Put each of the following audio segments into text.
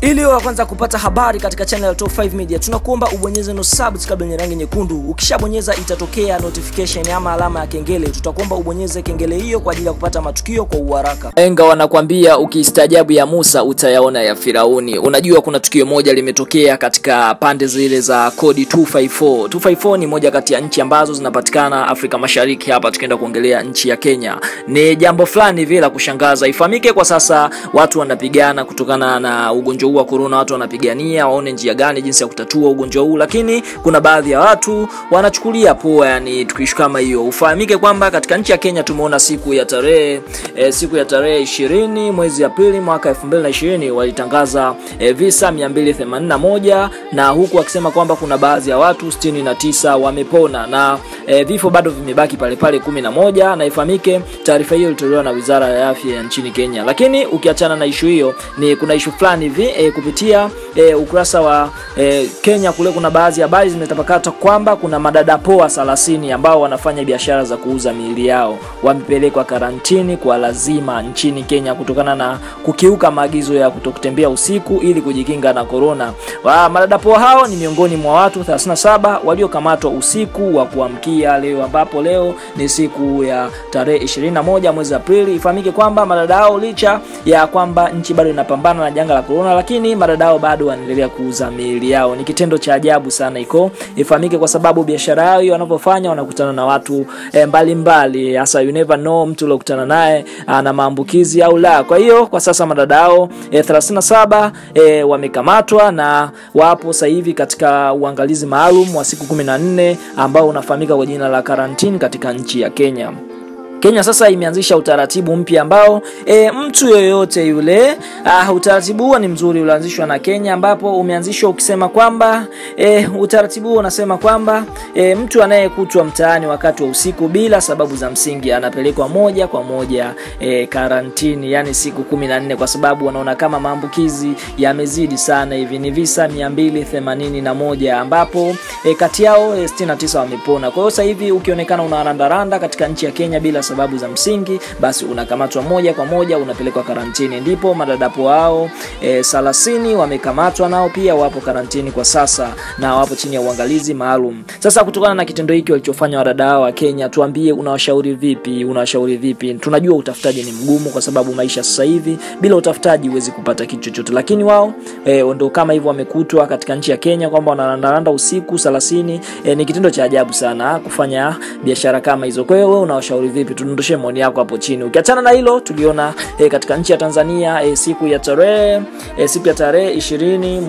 Ili wa kwanza kupata habari katika channel ya Top 5 Media, tunakuomba ubonyeze no subscribe yenye rangi nyekundu. Ukishabonyeza itatokea notification ama alama ya kengele. Tutakuomba ubonyeze kengele hiyo kwa ajili ya kupata matukio kwa uharaka. Enga wanakwambia ukistaajabu ya Musa utayaona ya Firauni. Unajua kuna tukio moja limetokea katika pande zile za kodi 254. 254 ni moja kati ya nchi ambazo zinapatikana Afrika Mashariki. Hapa tukienda kuongelea nchi ya Kenya, ni jambo fulani vile la kushangaza. Ifahamike kwa sasa watu wanapigana kutokana na ugonjwa huu wa corona, watu wanapigania waone njia gani jinsi ya kutatua ugonjwa huu, lakini kuna baadhi ya watu wanachukulia poa, yani tukishu kama hiyo. Ufahamike kwamba katika nchi ya Kenya tumeona siku ya tarehe e, siku ya tarehe 20 mwezi Aprili mwaka 2020 walitangaza e, visa 281 na huku wakisema kwamba kuna baadhi ya watu 69 wamepona na e, vifo bado vimebaki pale pale 11 na ifahamike taarifa hiyo ilitolewa na Wizara ya Afya ya nchini Kenya. Lakini ukiachana na ishu hiyo, ni kuna ishu fulani hivi e, kupitia e, ukurasa wa e, Kenya kule kuna baadhi ya habari zimetapakata kwamba kuna madada poa 30 ambao wanafanya biashara za kuuza miili yao wamepelekwa karantini kwa lazima nchini Kenya kutokana na kukiuka maagizo ya kutokutembea usiku ili kujikinga na corona. Wa madada poa hao ni miongoni mwa watu 37 waliokamatwa usiku wa kuamkia leo, ambapo leo ni siku ya tarehe 21 mwezi Aprili. Ifahamike kwamba madada hao licha ya kwamba nchi bado inapambana na janga la corona, lakini madada hao bado wanaendelea kuuza miili yao. Ni kitendo cha ajabu sana iko ifahamike, kwa sababu biashara yao hiyo wanavyofanya wanakutana na watu e, mbalimbali, hasa you never know mtu uliokutana naye ana maambukizi au la. Kwa hiyo kwa sasa madada hao e, 37 e, wamekamatwa na wapo sasa hivi katika uangalizi maalum wa siku 14 ambao unafahamika kwa jina la karantini katika nchi ya Kenya. Kenya sasa imeanzisha utaratibu mpya ambao e, mtu yoyote yule uh, utaratibu huo ni mzuri, ulianzishwa na Kenya ambapo umeanzishwa ukisema kwamba e, utaratibu huo unasema kwamba e, mtu anayekutwa mtaani wakati wa usiku bila sababu za msingi anapelekwa moja kwa moja e, karantini, yani siku kumi na nne kwa sababu wanaona kama maambukizi yamezidi sana. Hivi ni visa mia mbili themanini na moja ambapo e, kati yao e, 69 wamepona. Kwa hiyo sasa hivi ukionekana unarandaranda katika nchi ya Kenya bila sababu za msingi basi unakamatwa moja kwa moja unapelekwa karantini. Ndipo madadapo wao e, salasini wamekamatwa nao pia wapo karantini kwa sasa na wapo chini ya uangalizi maalum. Sasa kutokana na kitendo hiki walichofanya wadada hao wa Kenya, tuambie unawashauri vipi? Unawashauri vipi? Tunajua utafutaji ni mgumu, kwa sababu maisha sasa hivi bila utafutaji huwezi kupata kitu chochote, lakini wao e, ndo kama hivyo wamekutwa katika nchi ya Kenya kwamba wanarandaranda usiku salasini. E, ni kitendo cha ajabu sana kufanya biashara kama hizo. Kwa hiyo wewe unawashauri vipi? Tudondoshe maoni yako hapo chini. Ukiachana na hilo, tuliona e, katika nchi ya Tanzania e, siku ya tarehe e, siku ya tarehe ishirini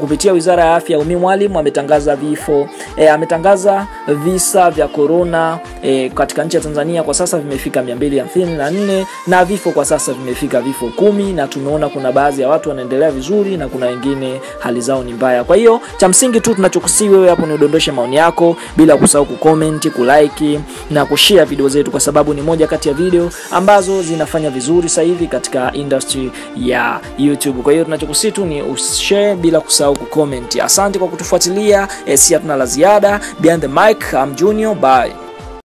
kupitia Wizara ya Afya Umi Mwalimu ametangaza vifo e, ametangaza visa vya corona e, katika nchi ya Tanzania kwa sasa vimefika 254 na vifo kwa sasa vimefika vifo kumi, na tumeona kuna baadhi ya watu wanaendelea vizuri na kuna wengine hali zao ni mbaya. Kwa hiyo cha msingi tu tunachokusii wewe hapo ni udondoshe maoni yako bila kusahau kucomment, kulike na kushare video zetu kwa sababu ni moja kati ya video ambazo zinafanya vizuri sasa hivi katika industry ya YouTube. Kwa hiyo tunachokusii tu ni ushare bila kusahau kucomment. Asante kwa kutufuatilia. E, si hatuna la ziada. Behind the mic, I'm Junior. Bye.